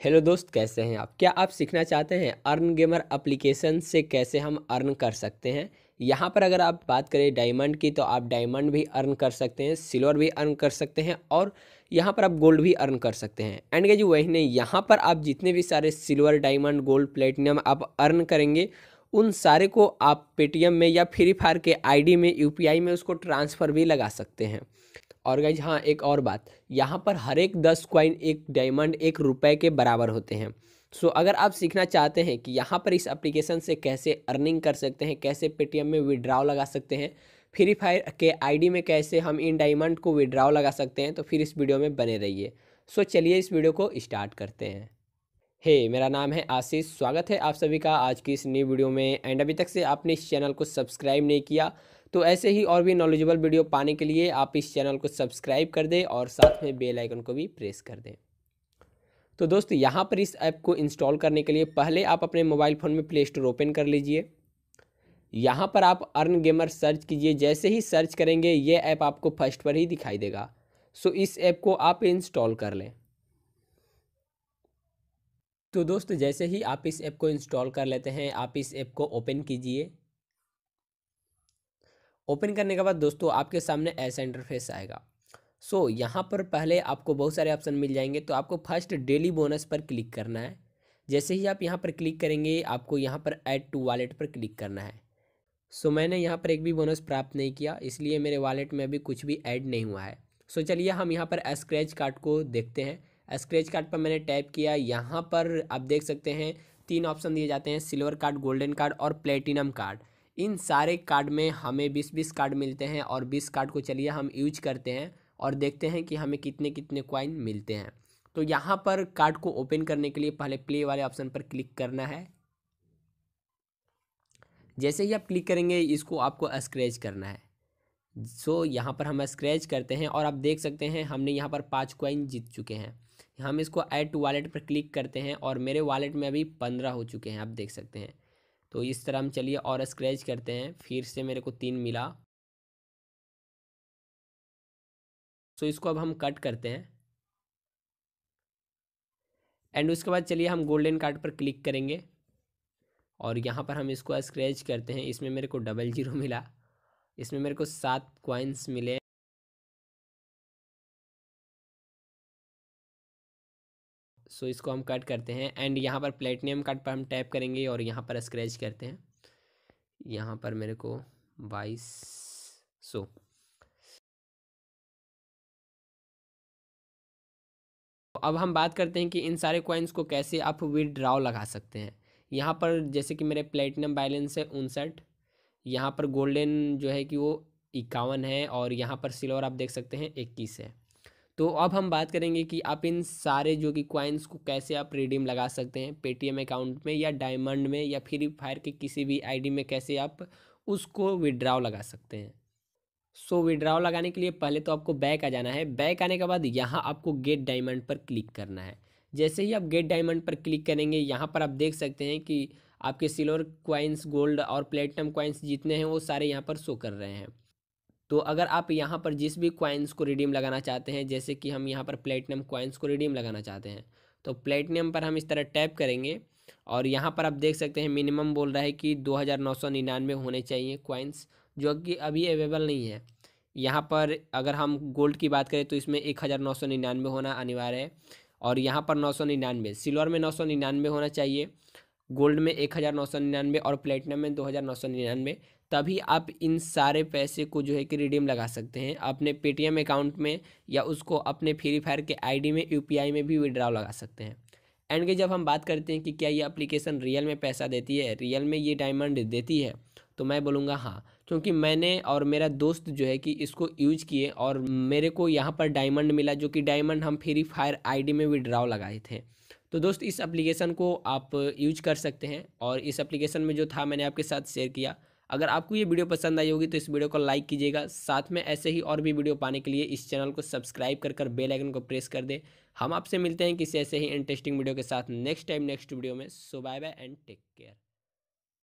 Hello दोस्त, कैसे हैं आप? क्या आप सीखना चाहते हैं अर्न गेमर एप्लीकेशन से कैसे हम अर्न कर सकते हैं? यहाँ पर अगर आप बात करें डायमंड की तो आप डायमंड भी अर्न कर सकते हैं, सिल्वर भी अर्न कर सकते हैं, और यहाँ पर आप गोल्ड भी अर्न कर सकते हैं। एंड जी, वही नहीं, यहाँ पर आप जितने भी सारे सिल्वर, डायमंड, गोल्ड, प्लेटिनम आप अर्न करेंगे, उन सारे को आप पेटीएम में या फ्री फायर के आईडी में, यूपीआई में उसको ट्रांसफ़र भी लगा सकते हैं। और गाइज़ हाँ एक और बात। यहाँ पर हर एक दस क्वाइन एक डायमंड एक रुपए के बराबर होते हैं। सो so, अगर आप सीखना चाहते हैं कि यहाँ पर इस एप्लीकेशन से कैसे अर्निंग कर सकते हैं कैसे पेटीएम में विड्राव लगा सकते हैं फ्री फायर के आईडी में कैसे हम इन डायमंड को विड्राव लगा सकते हैं तो फिर इस वीडियो में बने रहिए। सो so, चलिए इस वीडियो को स्टार्ट करते हैं। हे hey, मेरा नाम है आशीष स्वागत है आप सभी का आज की इस नई वीडियो में। एंड अभी तक से आपने इस चैनल को सब्सक्राइब नहीं किया तो ऐसे ही और भी नॉलेजेबल वीडियो पाने के लिए आप इस चैनल को सब्सक्राइब कर दें और साथ में बेल आइकन को भी प्रेस कर दें। तो दोस्त, यहाँ पर इस ऐप को इंस्टॉल करने के लिए पहले आप अपने मोबाइल फ़ोन में प्ले स्टोर ओपन कर लीजिए। यहाँ पर आप अर्न गेमर सर्च कीजिए। जैसे ही सर्च करेंगे, ये ऐप आपको फ़र्स्ट पर ही दिखाई देगा। सो इस ऐप को आप इंस्टॉल कर लें। तो दोस्त, जैसे ही आप इस ऐप को इंस्टॉल कर लेते हैं, आप इस ऐप को ओपन कीजिए। ओपन करने के बाद दोस्तों आपके सामने ऐसा इंटरफेस आएगा। सो so, यहाँ पर पहले आपको बहुत सारे ऑप्शन मिल जाएँगे तो आपको फ़र्स्ट डेली बोनस पर क्लिक करना है। जैसे ही आप यहाँ पर क्लिक करेंगे आपको यहाँ पर ऐड टू वॉलेट पर क्लिक करना है। सो so, मैंने यहाँ पर एक भी बोनस प्राप्त नहीं किया इसलिए मेरे वॉलेट में अभी कुछ भी ऐड नहीं हुआ है। सो so, चलिए हम यहाँ पर स्क्रैच कार्ड को देखते हैं। स्क्रैच कार्ड पर मैंने टैप किया यहाँ पर आप देख सकते हैं तीन ऑप्शन दिए जाते हैं सिल्वर कार्ड गोल्डन कार्ड और प्लेटिनम कार्ड इन सारे कार्ड में हमें बीस बीस कार्ड मिलते हैं और बीस कार्ड को चलिए हम यूज़ करते हैं और देखते हैं कि हमें कितने कितने क्वाइन मिलते हैं। तो यहाँ पर कार्ड को ओपन करने के लिए पहले प्ले वाले ऑप्शन पर क्लिक करना है। जैसे ही आप क्लिक करेंगे इसको आपको स्क्रैच करना है। सो so, यहाँ पर हम स्क्रैच करते हैं और आप देख सकते हैं हमने यहाँ पर पाँच क्वाइन जीत चुके हैं। हम इसको ऐड टू वॉलेट पर क्लिक करते हैं और मेरे वॉलेट में अभी पंद्रह हो चुके हैं आप देख सकते हैं। तो इस तरह हम चलिए और स्क्रैच करते हैं। फिर से मेरे को तीन मिला। सो इसको अब हम कट करते हैं। एंड उसके बाद चलिए हम गोल्डन कार्ड पर क्लिक करेंगे। और यहाँ पर हम इसको स्क्रैच करते हैं। इसमें मेरे को डबल ज़ीरो मिला। इसमें मेरे को सात क्वाइंस मिले। सो इसको हम कट करते हैं एंड यहाँ पर प्लेटिनियम कट पर हम टैप करेंगे और यहाँ पर स्क्रैच करते हैं। यहाँ पर मेरे को बाईस, सो। अब हम बात करते हैं कि इन सारे कॉइन्स को कैसे आप विदड्राव लगा सकते हैं। यहाँ पर जैसे कि मेरे प्लेटिनम बैलेंस है उनसठ, यहाँ पर गोल्डन जो है कि वो इक्यावन है और यहाँ पर सिल्वर आप देख सकते हैं इक्कीस है। तो अब हम बात करेंगे कि आप इन सारे जो कि क्वाइंस को कैसे आप रिडीम लगा सकते हैं पेटीएम अकाउंट में या डायमंड में या फ्री फायर के किसी भी आईडी में कैसे आप उसको विड्राव लगा सकते हैं। सो so, विड्राव लगाने के लिए पहले तो आपको बैक आ जाना है। बैक आने के बाद यहाँ आपको गेट डायमंड पर क्लिक करना है। जैसे ही आप गेट डायमंड पर क्लिक करेंगे यहाँ पर आप देख सकते हैं कि आपके सिल्वर क्वाइंस गोल्ड और प्लेटिनम क्वाइंस जितने हैं वो सारे यहाँ पर शो कर रहे हैं। तो अगर आप यहाँ पर जिस भी क्वाइंस को रिडीम लगाना चाहते हैं, जैसे कि हम यहाँ पर प्लेटिनम क्वाइंस को रिडीम लगाना चाहते हैं तो प्लेटिनम पर हम इस तरह टैप करेंगे और यहाँ पर आप देख सकते हैं मिनिमम बोल रहा है कि दो हज़ार नौ सौ निन्यानवे होने चाहिए क्वाइंस जो कि अभी अवेलेबल नहीं है। यहाँ पर अगर हम गोल्ड की बात करें तो इसमें एक हज़ार नौ सौ निन्यानवे होना अनिवार्य है और यहाँ पर नौ सौ निन्यानवे सिल्वर में नौ सौ निन्यानवे होना चाहिए। गोल्ड में एक हज़ार नौ सौ निन्यानवे और प्लेटिनम में दो हज़ार नौ सौ निन्यानवे, तभी आप इन सारे पैसे को जो है कि रिडीम लगा सकते हैं। अपने पेटीएम अकाउंट में या उसको अपने फ्री फायर के आईडी में, यूपीआई में भी विड्रॉ लगा सकते हैं। एंड के जब हम बात करते हैं कि क्या ये एप्लीकेशन रियल में पैसा देती है, रियल में ये डायमंड देती है तो मैं बोलूँगा हाँ क्योंकि मैंने और मेरा दोस्त जो है कि इसको यूज़ किए और मेरे को यहाँ पर डायमंड मिला, जो कि डायमंड हम फ्री फायर आईडी में विड्रॉ लगाए थे। तो दोस्त, इस एप्लीकेशन को आप यूज़ कर सकते हैं और इस एप्लीकेशन में जो था मैंने आपके साथ शेयर किया। अगर आपको ये वीडियो पसंद आई होगी तो इस वीडियो को लाइक कीजिएगा। साथ में ऐसे ही और भी वीडियो पाने के लिए इस चैनल को सब्सक्राइब कर कर बेल आइकन को प्रेस कर दें। हम आपसे मिलते हैं किसी ऐसे ही इंटरेस्टिंग वीडियो के साथ नेक्स्ट टाइम नेक्स्ट वीडियो में। So bye bye and take care